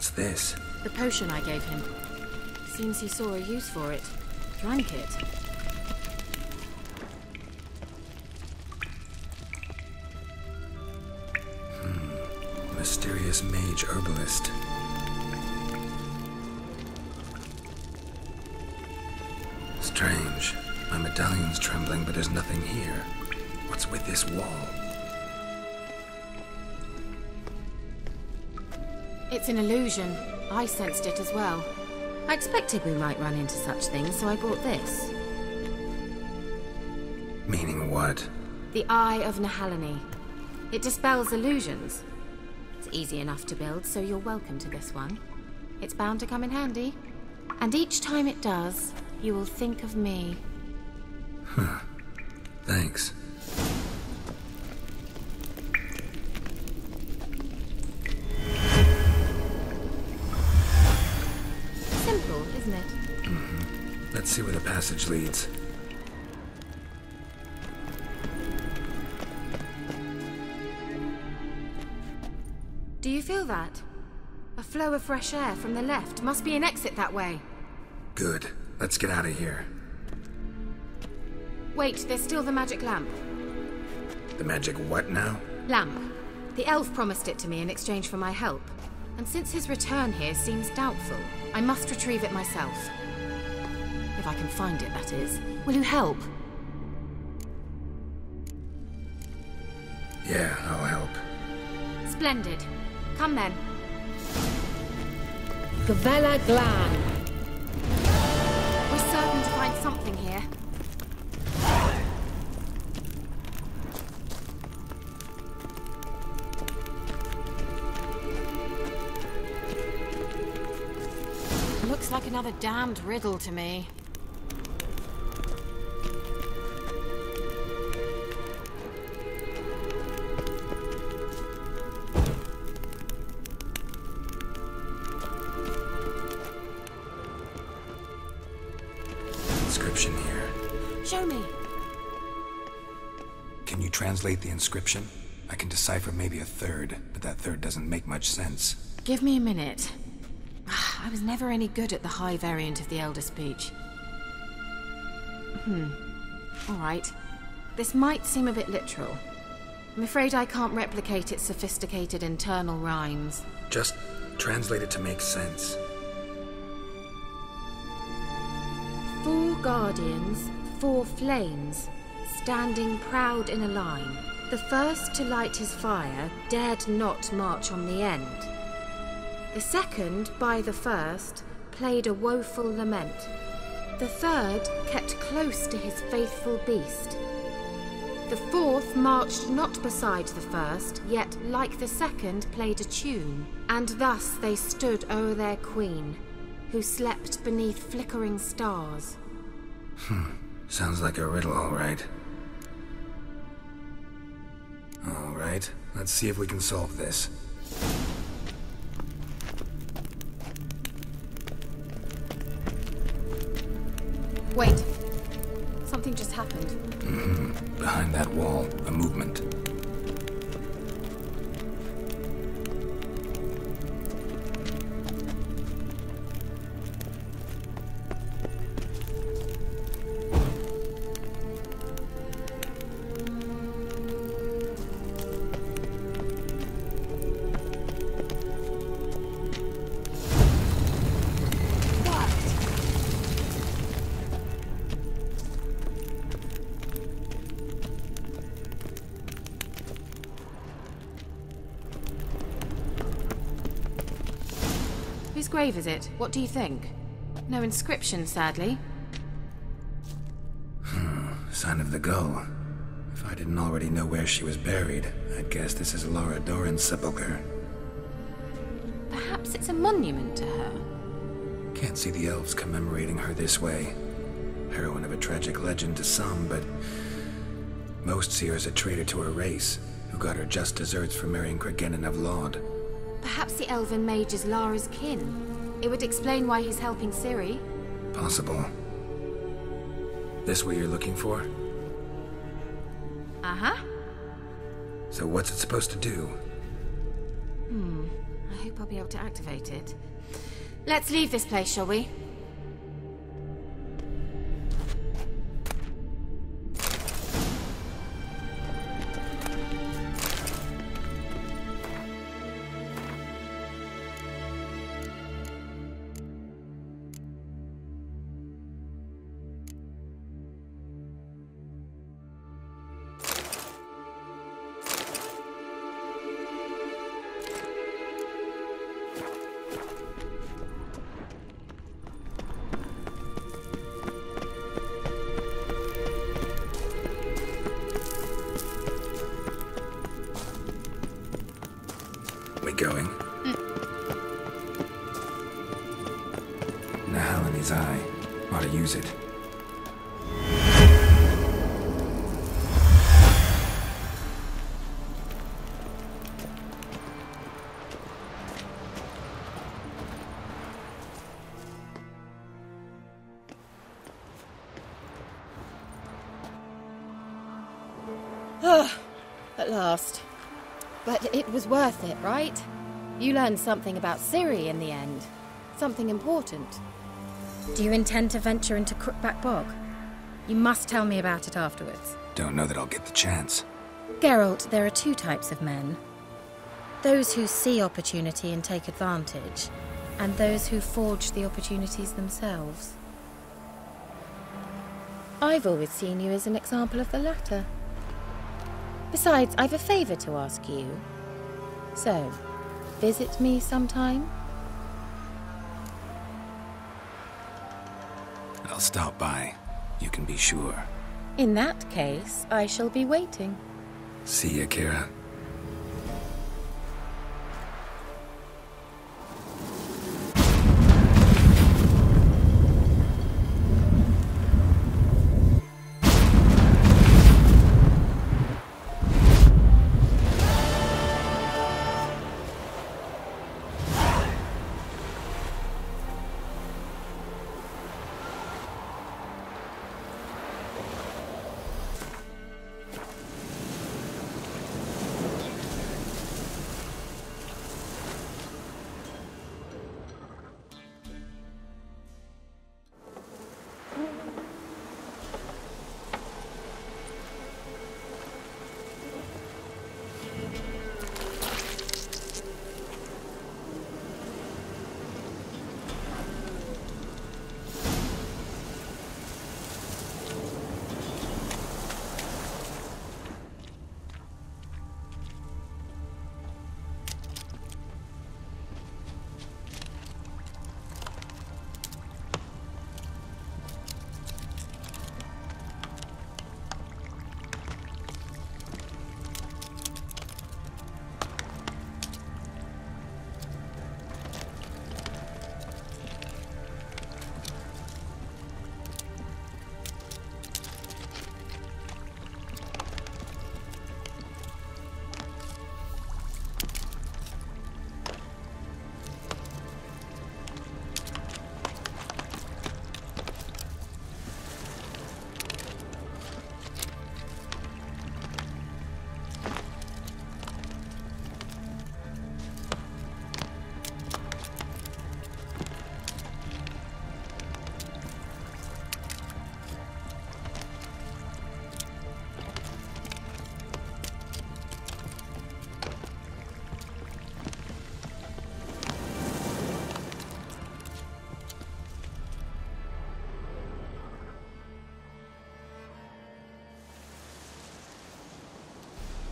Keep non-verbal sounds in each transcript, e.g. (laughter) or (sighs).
What's this? The potion I gave him. Seems he saw a use for it. Drank it. Hmm. Mysterious mage herbalist. Strange. My medallion's trembling, but there's nothing here. What's with this wall? It's an illusion. I sensed it as well. I expected we might run into such things, so I brought this. Meaning what? The Eye of Nehaleni. It dispels illusions. It's easy enough to build, so you're welcome to this one. It's bound to come in handy. And each time it does, you will think of me. Huh. Thanks. Isn't it? Mm-hmm. Let's see where the passage leads. Do you feel that? A flow of fresh air from the left. Must be an exit that way. Good. Let's get out of here. Wait, there's still the magic lamp. The magic what now? Lamp. The elf promised it to me in exchange for my help. And since his return here seems doubtful, I must retrieve it myself. If I can find it, that is. Will you help? Yeah, I'll help. Splendid. Come then. Gavella Glan. We're certain to find something here. Another damned riddle to me. Inscription here. Show me. Can you translate the inscription? I can decipher maybe a third, but that third doesn't make much sense. Give me a minute. I was never any good at the high variant of the Elder speech. Hmm. Alright. This might seem a bit literal. I'm afraid I can't replicate its sophisticated internal rhymes. Just translate it to make sense. Four guardians, four flames, standing proud in a line. The first to light his fire dared not march on the end. The second, by the first, played a woeful lament. The third kept close to his faithful beast. The fourth marched not beside the first, yet, like the second, played a tune. And thus they stood o'er their queen, who slept beneath flickering stars. Hmm. Sounds like a riddle, all right. All right, let's see if we can solve this. Wait. Something just happened. Mm-hmm. Behind that wall, a movement. Whose grave is it? What do you think? No inscription, sadly. (sighs) Sign of the gull. If I didn't already know where she was buried, I'd guess this is Lara Dorren's sepulcher. Perhaps it's a monument to her. Can't see the elves commemorating her this way. Heroine of a tragic legend to some, but most see her as a traitor to her race, who got her just deserts for marrying Cregennan of Lod. Perhaps the elven mage is Lara's kin. It would explain why he's helping Ciri. Possible. This what you're looking for? Uh-huh. So what's it supposed to do? Hmm. I hope I'll be able to activate it. Let's leave this place, shall we? We use it. Ah, at last. But it was worth it, right? You learned something about Ciri in the end. Something important. Do you intend to venture into Crookback Bog? You must tell me about it afterwards. Don't know that I'll get the chance. Geralt, there are two types of men those who see opportunity and take advantage, and those who forge the opportunities themselves. I've always seen you as an example of the latter. Besides, I've a favour to ask you. So, visit me sometime? I'll stop by. You can be sure. In that case, I shall be waiting. See ya, Keira.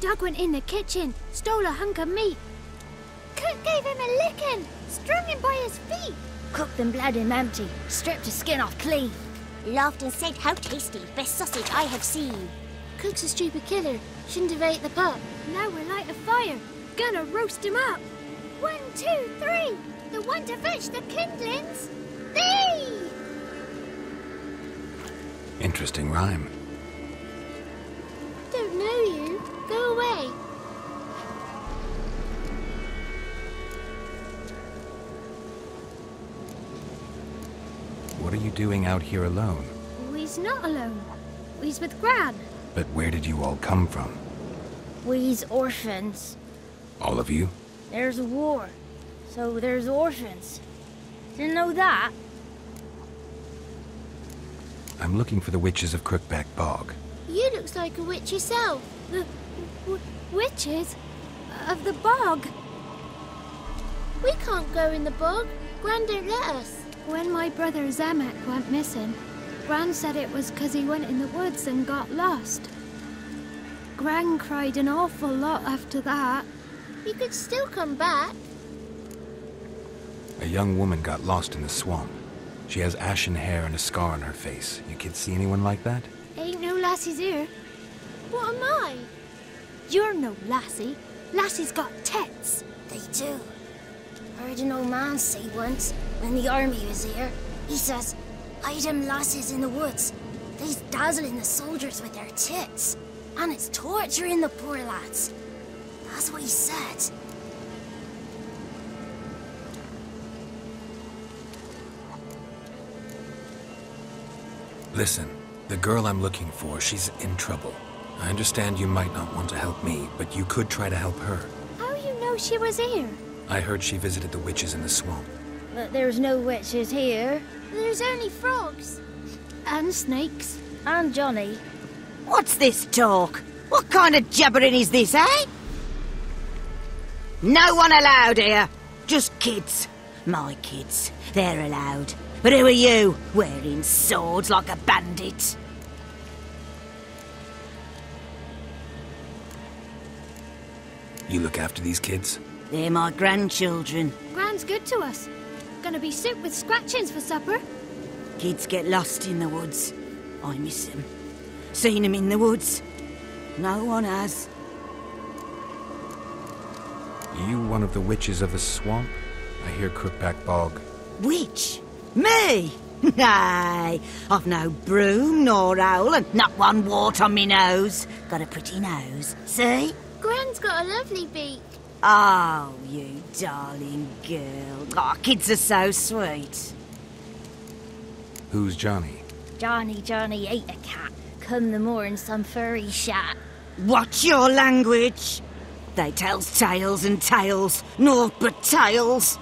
Doug went in the kitchen, stole a hunk of meat. Cook gave him a licking, strung him by his feet. Cooked and bled him empty, stripped his skin off clean. Laughed and said, How tasty, best sausage I have seen. Cook's a stupid killer, shouldn't have ate the pup. Now we're light a fire, gonna roast him up. One, two, three, the one to fetch the kindlings. Thee! Interesting rhyme. Don't know you. Go away. What are you doing out here alone? We's not alone. We's with Gran. But where did you all come from? We's orphans. All of you? There's a war. So there's orphans. Didn't know that. I'm looking for the witches of Crookback Bog. You looks like a witch yourself. The witches of the bog. We can't go in the bog. Gran don't let us. When my brother Zemek went missing, Gran said it was 'cause he went in the woods and got lost. Gran cried an awful lot after that. He could still come back. A young woman got lost in the swamp. She has ashen hair and a scar on her face. You kids see anyone like that? Ain't no lassies here. What am I? You're no lassie. Lassie's got tits. They do. Heard an old man say once, when the army was here, he says, I them lasses in the woods. They's dazzling the soldiers with their tits. And it's torturing the poor lads. That's what he said. Listen, the girl I'm looking for, she's in trouble. I understand you might not want to help me, but you could try to help her. How you know she was here? I heard she visited the witches in the swamp. But there's no witches here. There's only frogs. And snakes. And Johnny. What's this talk? What kind of jabbering is this, eh? No one allowed here. Just kids. My kids. They're allowed. But who are you, wearing swords like a bandit? You look after these kids? They're my grandchildren. Gran's good to us. Gonna be soup with scratchings for supper. Kids get lost in the woods. I miss them. Seen them in the woods. No one has. You one of the witches of the swamp? I hear Crookback Bog. Witch? Me? (laughs) Nay, I've no broom nor owl and not one wart on me nose. Got a pretty nose, see? Gran's got a lovely beak. Oh, you darling girl. Oh, kids are so sweet. Who's Johnny? Johnny, Johnny ate a cat. Come the more in some furry shat. Watch your language. They tells tales and tales, naught but tales.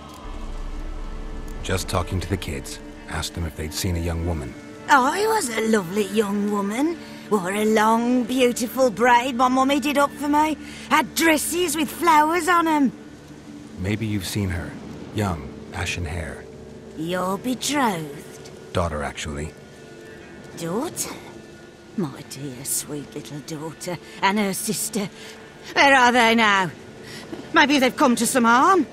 Just talking to the kids. Asked them if they'd seen a young woman. I was a lovely young woman. Wore a long, beautiful braid my mummy did up for me. Had dresses with flowers on 'em. Maybe you've seen her. Young, ashen hair. Your betrothed Daughter, actually. daughter? My dear, sweet little daughter and her sister. Where are they now? Maybe they've come to some harm.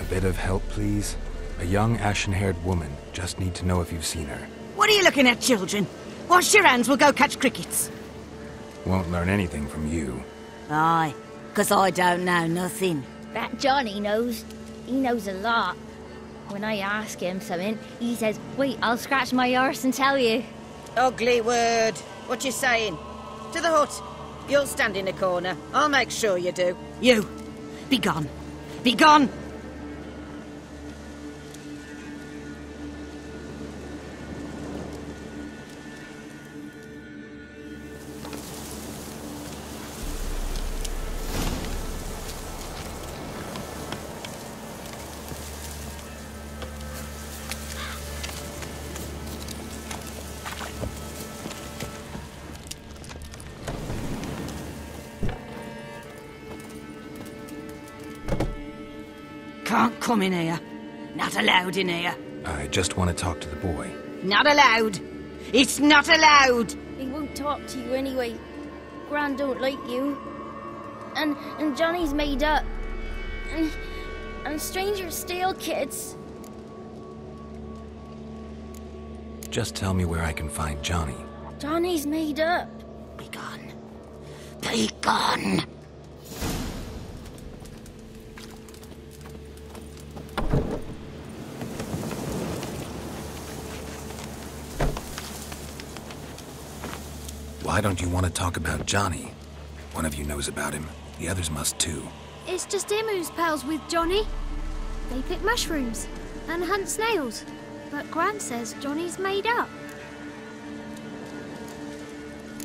A bit of help, please? A young, ashen-haired woman. Just need to know if you've seen her. What are you looking at, children? Wash your hands, we'll go catch crickets. Won't learn anything from you. Aye, 'cause I don't know nothing. That Johnny knows. He knows a lot. When I ask him something, he says, Wait, I'll scratch my arse and tell you. Ugly word. What you saying? To the hut. You'll stand in a corner. I'll make sure you do. You, be gone. Be gone. Can't come in here. Not allowed in here. I just want to talk to the boy. Not allowed. It's not allowed. He won't talk to you anyway. Gran don't like you. And and Johnny's made up. And and strangers steal kids. Just tell me where I can find Johnny. Johnny's made up. Be gone. Be gone. Don't you want to talk about Johnny? One of you knows about him. The others must too. It's just him who's pals with Johnny. They pick mushrooms and hunt snails. But Gran says Johnny's made up.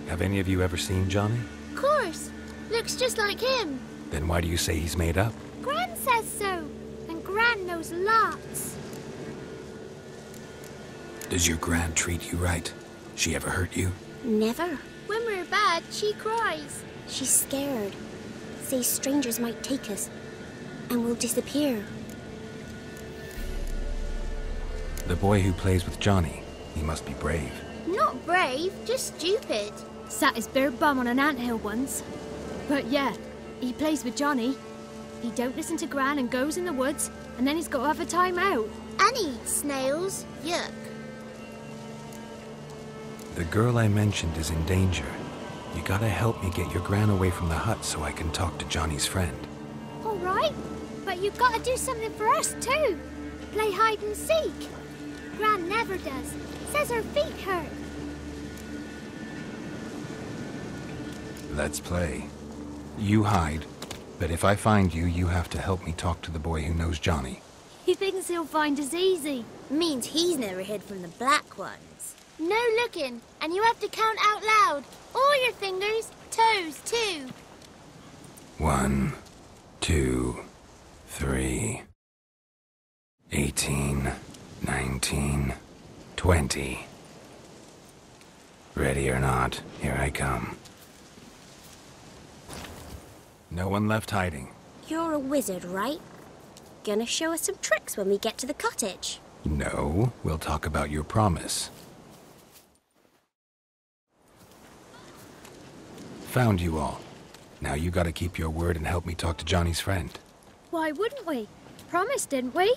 Have any of you ever seen Johnny? Of course. Looks just like him. Then why do you say he's made up? Gran says so, and Gran knows lots. Does your Gran treat you right? She ever hurt you? Never. When we're bad, she cries. She's scared. Says strangers might take us. And we'll disappear. The boy who plays with Johnny, he must be brave. Not brave, just stupid. Sat his bare bum on an anthill once. But yeah, he plays with Johnny. He don't listen to Gran and goes in the woods, and then he's got to have a time out. And eats snails. Yuck. The girl I mentioned is in danger. You gotta help me get your Gran away from the hut so I can talk to Johnny's friend. All right, but you've got to do something for us too. Play hide and seek. Gran never does. Says her feet hurt. Let's play. You hide, but if I find you, you have to help me talk to the boy who knows Johnny. He thinks he'll find us easy. Means he's never hid from the black ones. No looking, and you have to count out loud. All your fingers, toes too. One, two, three, eighteen, nineteen, twenty. Ready or not, here I come. No one left hiding. You're a wizard, right? Gonna show us some tricks when we get to the cottage. No, we'll talk about your promise. Found you all. Now you gotta keep your word and help me talk to Johnny's friend. Why wouldn't we? Promise, didn't we?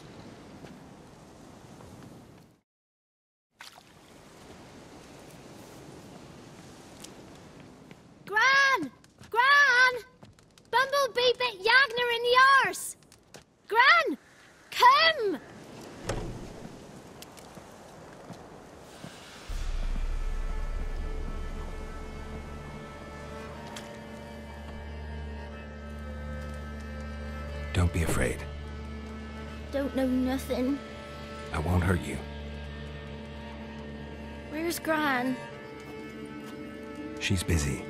Nothing. I won't hurt you. Where's Gran? She's busy.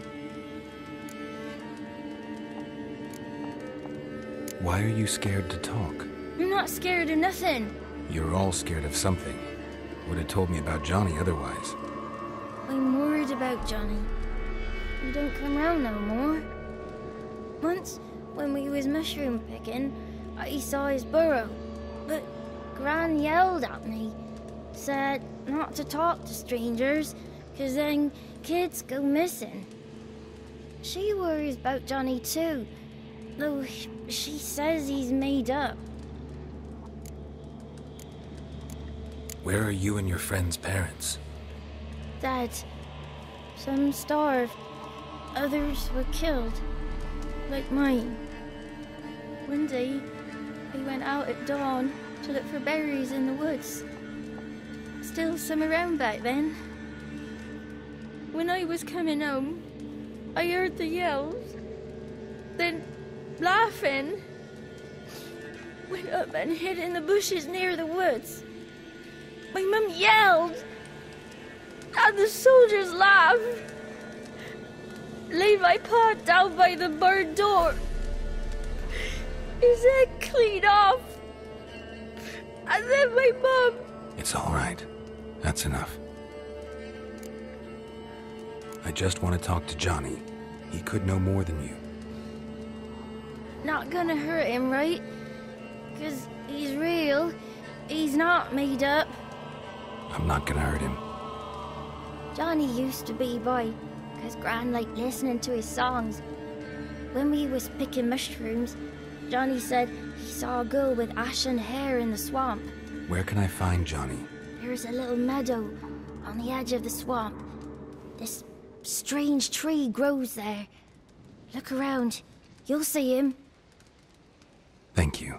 Why are you scared to talk? I'm not scared of nothing. You're all scared of something. Would have told me about Johnny otherwise. I'm worried about Johnny. He don't come round no more. Once, when we was mushroom picking, I saw his burrow. Gran yelled at me, said not to talk to strangers, 'cause then kids go missing. She worries about Johnny too, though she says he's made up. Where are you and your friend's parents? Dad, some starved, others were killed, like mine. One day, I went out at dawn to look for berries in the woods. Still some around back then. When I was coming home, I heard the yells. Then, laughing, (laughs) went up and hid in the bushes near the woods. My mum yelled. And the soldiers laughed. Laid my paw down by the barn door. His head clean off. And then my mom. It's all right. That's enough. I just want to talk to Johnny. He could know more than you. Not gonna hurt him, right? Cause he's real. He's not made up. I'm not gonna hurt him. Johnny used to be boy, cause Gran liked listening to his songs. When we was picking mushrooms, Johnny said he saw a girl with ashen hair in the swamp. Where can I find Johnny? There's a little meadow on the edge of the swamp. This strange tree grows there. Look around. You'll see him. Thank you.